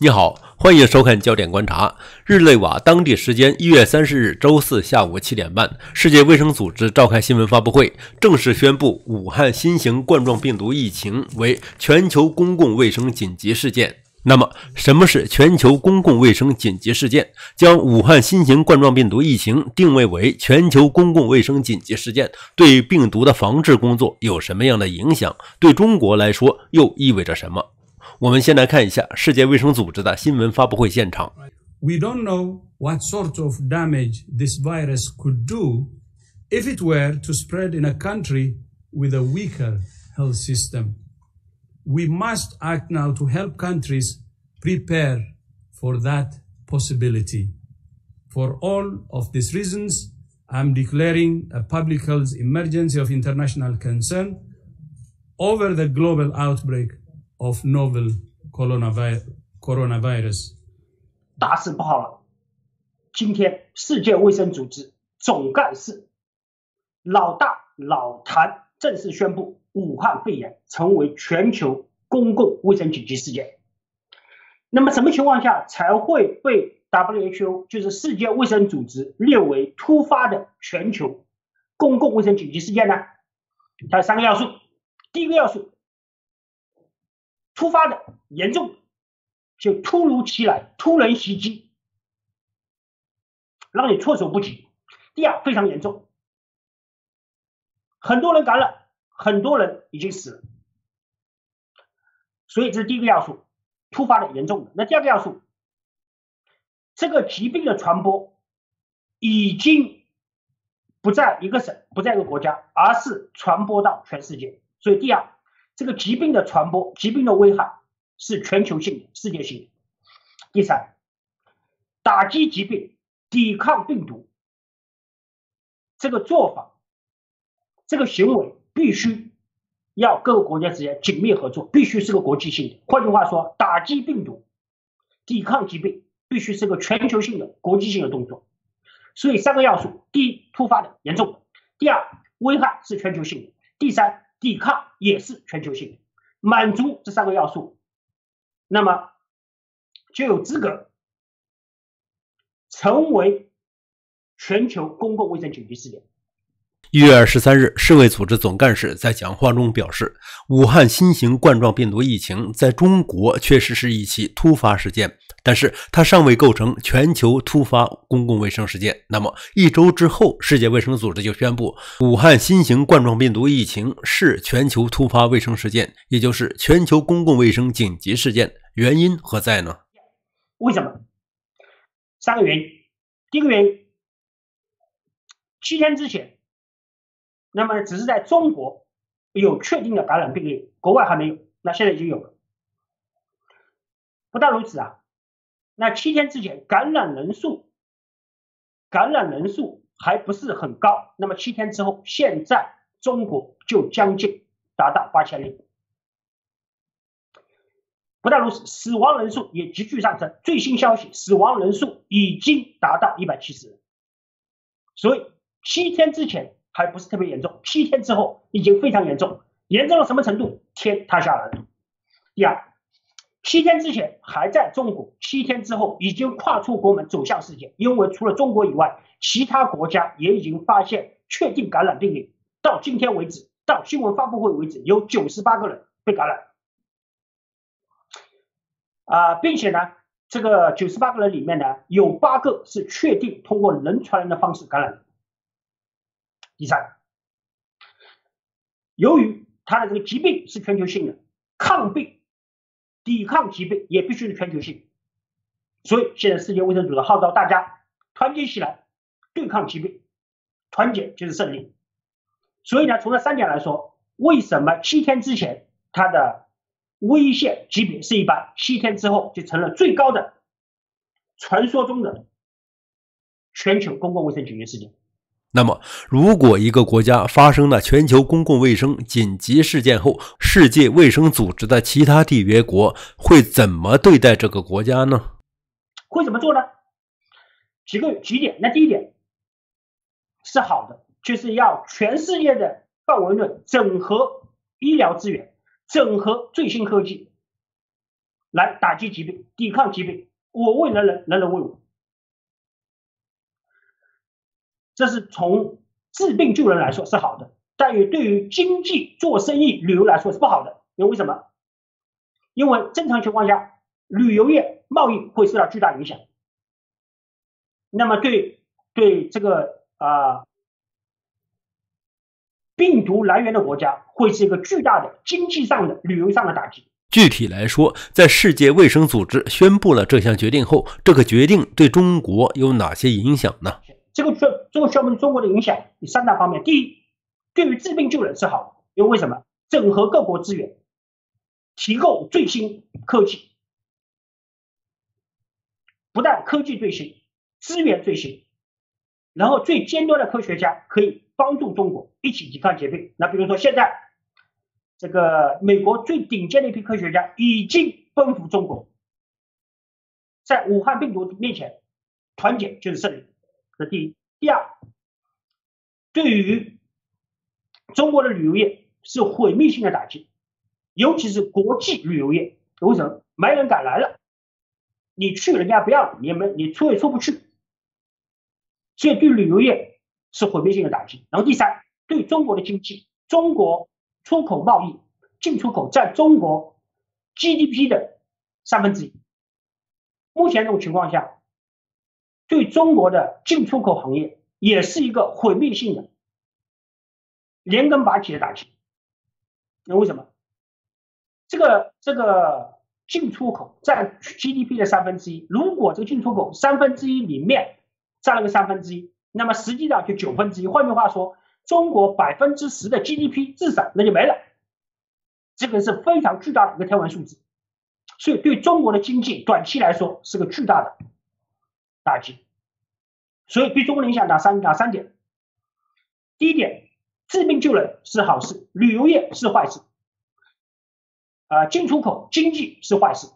你好，欢迎收看焦点观察。日内瓦当地时间一月三十日周四下午七点半，世界卫生组织召开新闻发布会，正式宣布武汉新型冠状病毒疫情为全球公共卫生紧急事件。那么，什么是全球公共卫生紧急事件？将武汉新型冠状病毒疫情定位为全球公共卫生紧急事件，对病毒的防治工作有什么样的影响？对中国来说又意味着什么？我们先来看一下世界卫生组织的新闻发布会现场。We don't know what sort of damage this virus could do if it were to spread in a country with a weaker health system. We must act now to help countries prepare for that possibility. For all of these reasons, I'm declaring a public health emergency of international concern over the global outbreak of novel coronavirus. 大事不好了！今天世界卫生组织总干事老大老谭正式宣布，武汉肺炎成为全球公共卫生紧急事件。那么什么情况下才会被 WHO 就是世界卫生组织列为突发的全球公共卫生紧急事件呢？它有三个要素。第一个要素。突发的、严重，就突如其来、突然袭击，让你措手不及。第二，非常严重，很多人感染，很多人已经死了。所以这是第一个要素，突发的、严重的。那第二个要素，这个疾病的传播已经不在一个省、不在一个国家，而是传播到全世界。所以第二。这个疾病的传播、疾病的危害是全球性的、世界性的。第三，打击疾病、抵抗病毒，这个做法、这个行为必须要各个国家之间紧密合作，必须是个国际性的。换句话说，打击病毒、抵抗疾病必须是个全球性的、国际性的动作。所以三个要素：第一，突发的、严重的；第二，危害是全球性的；第三。抵抗也是全球性的，满足这三个要素，那么就有资格成为全球公共卫生紧急事件。一月二十三日，世卫组织总干事在讲话中表示，武汉新型冠状病毒疫情在中国确实是一起突发事件，但是它尚未构成全球突发公共卫生事件。那么一周之后，世界卫生组织就宣布，武汉新型冠状病毒疫情是全球突发卫生事件，也就是全球公共卫生紧急事件。原因何在呢？为什么？三个原因。第一个原因，七天之前。那么只是在中国有确定的感染病例，国外还没有。那现在已经有了。不但如此啊，那七天之前感染人数感染人数还不是很高。那么七天之后，现在中国就将近达到八千例。不但如此，死亡人数也急剧上升。最新消息，死亡人数已经达到一百七十人。所以七天之前。还不是特别严重，七天之后已经非常严重，严重到什么程度？天塌下来了。第二，七天之前还在中国，七天之后已经跨出国门走向世界，因为除了中国以外，其他国家也已经发现确定感染病例。到今天为止，到新闻发布会为止，有九十八个人被感染。啊，并且呢，这个九十八个人里面呢，有八个是确定通过人传人的方式感染。第三，由于他的这个疾病是全球性的，抗病、抵抗疾病也必须是全球性，所以现在世界卫生组织号召大家团结起来对抗疾病，团结就是胜利。所以呢，从这三点来说，为什么七天之前它的危险级别是一般，七天之后就成了最高的传说中的全球公共卫生紧急事件？那么，如果一个国家发生了全球公共卫生紧急事件后，世界卫生组织的其他缔约国会怎么对待这个国家呢？会怎么做呢？几个几点？那第一点是好的，就是要全世界的范围内整合医疗资源，整合最新科技，来打击疾病、抵抗疾病，我为人人，人人为我。这是从治病救人来说是好的，但于对于经济、做生意、旅游来说是不好的。因为什么？因为正常情况下，旅游业贸易会受到巨大影响。那么对对这个啊病毒来源的国家，会是一个巨大的经济上的、旅游上的打击。具体来说，在世界卫生组织宣布了这项决定后，这个决定对中国有哪些影响呢？这个宣这个宣布对中国的影响有三大方面。第一，对于治病救人是好的，因为为什么？整合各国资源，提供最新科技，不但科技最新，资源最新，然后最尖端的科学家可以帮助中国一起抵抗疾病。那比如说现在，这个美国最顶尖的一批科学家已经奔赴中国，在武汉病毒面前，团结就是胜利。这第一，第二，对于中国的旅游业是毁灭性的打击，尤其是国际旅游业，为什么？没人敢来了，你去人家不要，你们你出也出不去，所以对旅游业是毁灭性的打击。然后第三，对中国的经济，中国出口贸易进出口占中国 GDP 的三分之一，目前这种情况下。对中国的进出口行业也是一个毁灭性的、连根拔起的打击。那为什么？这个这个进出口占 GDP 的三分之一，如果这个进出口三分之一里面占了个三分之一，那么实际上就九分之一。换句话说，中国百分之十的 GDP 至少那就没了。这个是非常巨大的一个天文数字，所以对中国的经济短期来说是个巨大的。打击，所以对中国的影响哪三哪三点？第一点，治病救人是好事，旅游业是坏事，啊，进出口经济是坏事，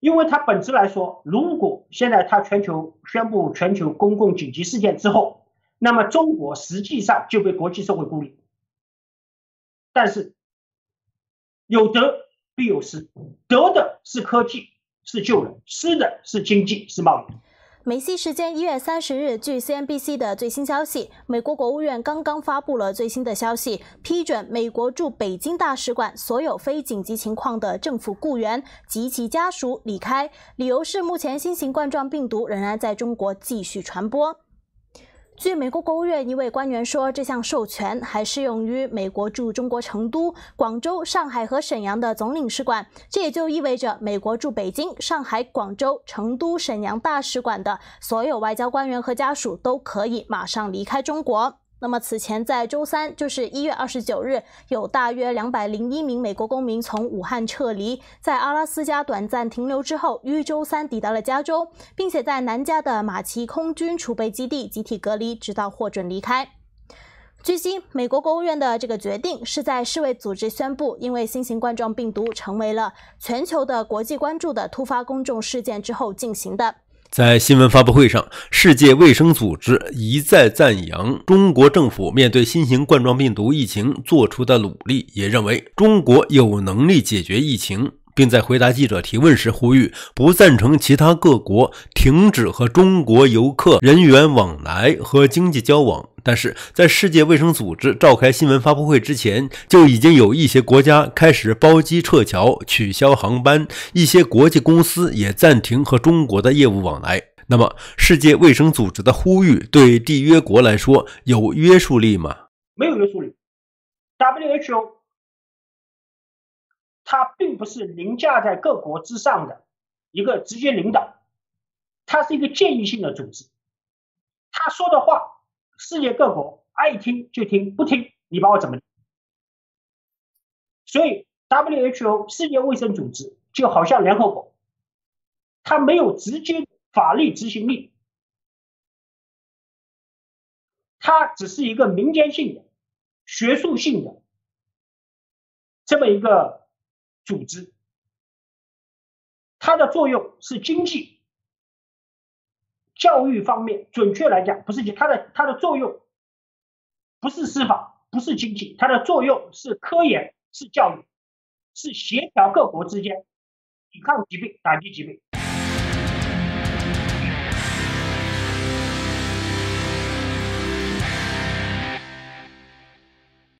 因为它本质来说，如果现在它全球宣布全球公共紧急事件之后，那么中国实际上就被国际社会孤立，但是有得必有失，得的是科技。是救人，失的是经济，是贸易。美西时间一月三十日，据 CNBC 的最新消息，美国国务院刚刚发布了最新的消息，批准美国驻北京大使馆所有非紧急情况的政府雇员及其家属离开，理由是目前新型冠状病毒仍然在中国继续传播。据美国国务院一位官员说，这项授权还适用于美国驻中国成都、广州、上海和沈阳的总领事馆。这也就意味着，美国驻北京、上海、广州、成都、沈阳大使馆的所有外交官员和家属都可以马上离开中国。那么，此前在周三，就是一月二十九日，有大约两百零一名美国公民从武汉撤离，在阿拉斯加短暂停留之后，于周三抵达了加州，并且在南加的马奇空军储备基地集体隔离，直到获准离开。据悉，美国国务院的这个决定是在世卫组织宣布因为新型冠状病毒成为了全球的国际关注的突发公众事件之后进行的。在新闻发布会上，世界卫生组织一再赞扬中国政府面对新型冠状病毒疫情做出的努力，也认为中国有能力解决疫情。并在回答记者提问时呼吁，不赞成其他各国停止和中国游客人员往来和经济交往。但是在世界卫生组织召开新闻发布会之前，就已经有一些国家开始包机撤侨、取消航班，一些国际公司也暂停和中国的业务往来。那么，世界卫生组织的呼吁对缔约国来说有约束力吗？没有约束力。WHO。它并不是凌驾在各国之上的一个直接领导，它是一个建议性的组织。他说的话，世界各国爱听就听，不听你把我怎么？所以 WHO 世界卫生组织就好像联合国，它没有直接法律执行力，它只是一个民间性的、学术性的这么一个。组织，它的作用是经济、教育方面。准确来讲，不是它的它的作用不是司法，不是经济，它的作用是科研，是教育。是协调各国之间抵抗疾病、打击疾病。